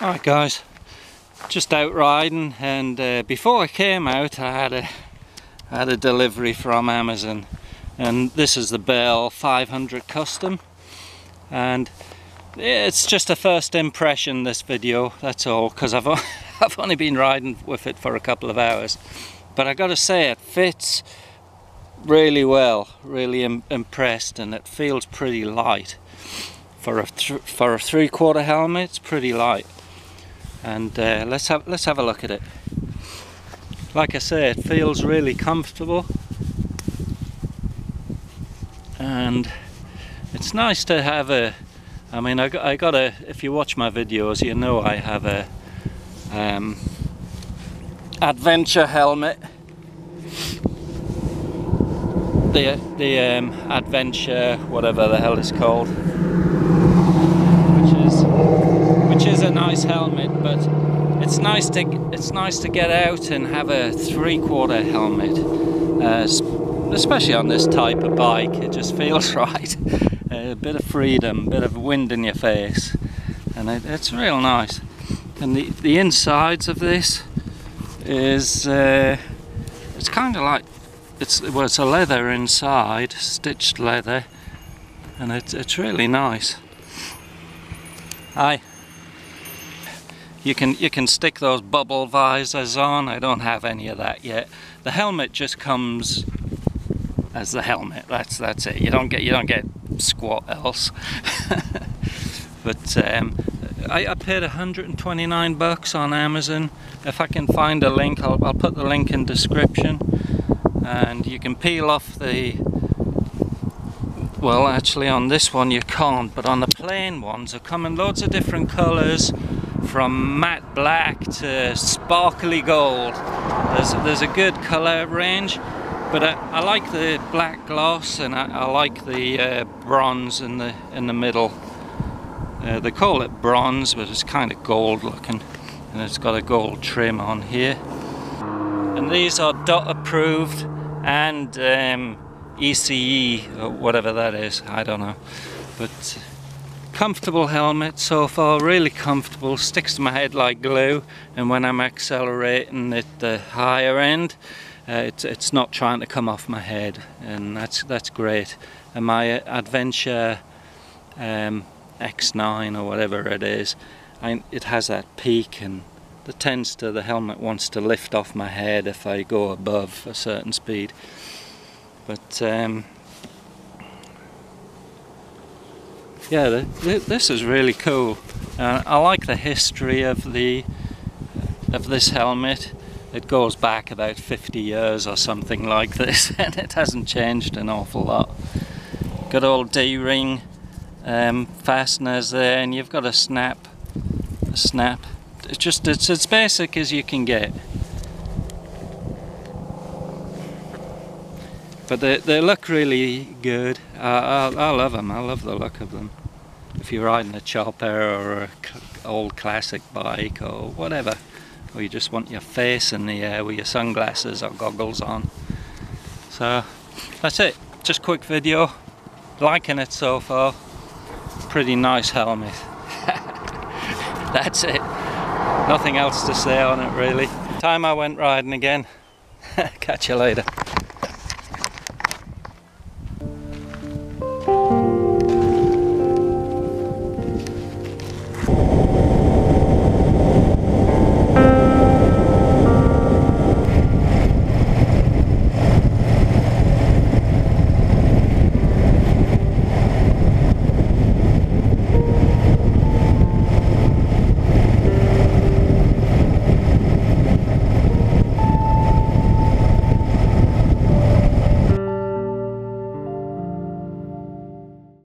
Alright guys, just out riding and uh, before I came out I had a had a delivery from Amazon and this is the Bell 500 Custom. And it's just a first impression this video that's all because I've, I've only been riding with it for a couple of hours. But I gotta say it fits really well really Im impressed and it feels pretty light. For a for a three-quarter helmet it's pretty light and uh, let's have let's have a look at it. Like I say it feels really comfortable. And it's nice to have a I mean I got, I got a if you watch my videos you know I have a um, adventure helmet. The the um, adventure whatever the hell it's called is a nice helmet but it's nice to it's nice to get out and have a three-quarter helmet uh, especially on this type of bike. It just feels right. A bit of freedom a bit of wind in your face and it, it's real nice. And the the insides of this is uh, it's kind of like it's well it's a leather inside stitched leather and it's, it's really nice. Hi you can you can stick those bubble visors on. I don't have any of that yet. The helmet just comes as the helmet. That's that's it. You don't get you don't get squat else. But um, I, I, paid 129 bucks on Amazon. If I can find a link I'll, I'll put the link in description. And you can peel off the well actually on this one you can't but on the plain ones they come in loads of different colors from matte black to sparkly gold. There's, there's a good colour range, but I, I, like the black gloss and I, I like the uh, bronze in the in the middle. Uh, they call it bronze, but it's kind of gold looking, and it's got a gold trim on here. And these are DOT approved and um, ECE, or whatever that is. I don't know, but comfortable helmet so far, really comfortable, sticks to my head like glue and when I'm accelerating at the higher end uh, it's, it's not trying to come off my head and that's that's great. And my Adventure um, X9 or whatever it is I, it has that peak and the tends to the helmet wants to lift off my head if I go above a certain speed. But um, yeah, this is really cool. Uh, I like the history of the of this helmet. It goes back about 50 years or something like this, and it hasn't changed an awful lot. Good old D-ring um, fasteners there, and you've got a snap, a snap. It's just it's as basic as you can get. But they, they look really good. Uh, I, I love them. I love the look of them. If you're riding a chopper or a old classic bike or whatever, or you just want your face in the air with your sunglasses or goggles on. So that's it. Just quick video. Liking it so far. Pretty nice helmet. that's it. Nothing else to say on it really. Time I went riding again. Catch you later.